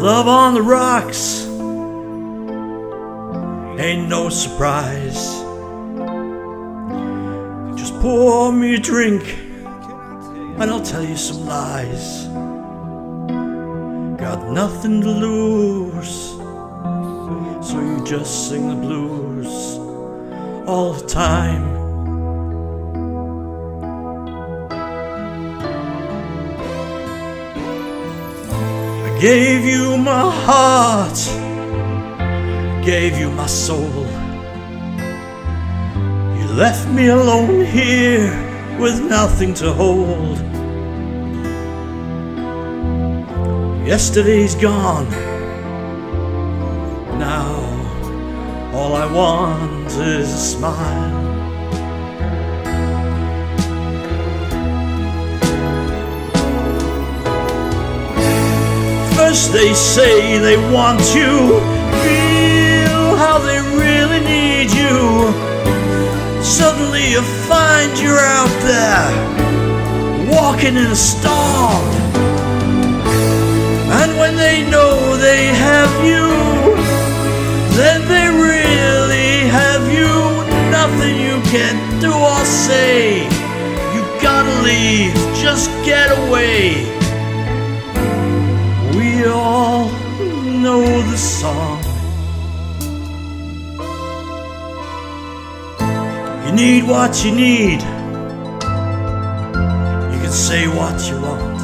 Love on the rocks ain't no surprise. Just pour me a drink and I'll tell you some lies. Got nothing to lose, so you just sing the blues all the time. Gave you my heart, gave you my soul. You left me alone here with nothing to hold. Yesterday's gone. Now all I want is a smile. They say they want you, feel how they really need you. Suddenly you find you're out there, walking in a storm. And when they know they have you, then they really have you. Nothing you can do or say. You gotta leave, just get away. The song. You need what you need. You can say what you want.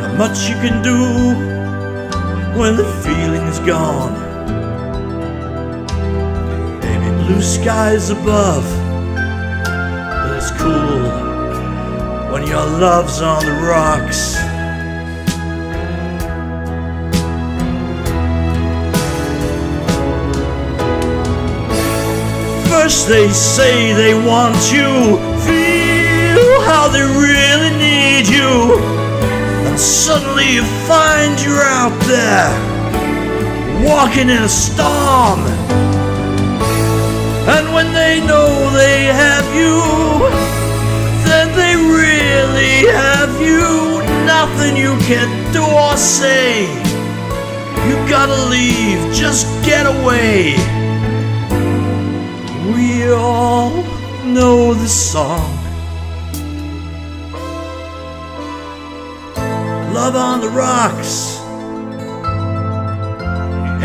Not much you can do when the feeling is gone. Maybe blue skies above, but it's cool when your love's on the rocks. They say they want you, feel how they really need you. And suddenly you find you're out there, walking in a storm. And when they know they have you, then they really have you. Nothing you can do or say. You gotta leave, just get away. We all know the song. Love on the rocks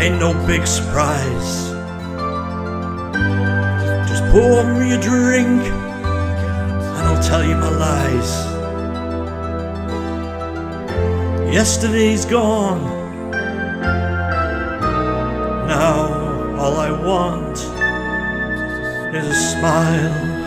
ain't no big surprise. Just pour me a drink and I'll tell you my lies. Yesterday's gone. Now all I want is a smile.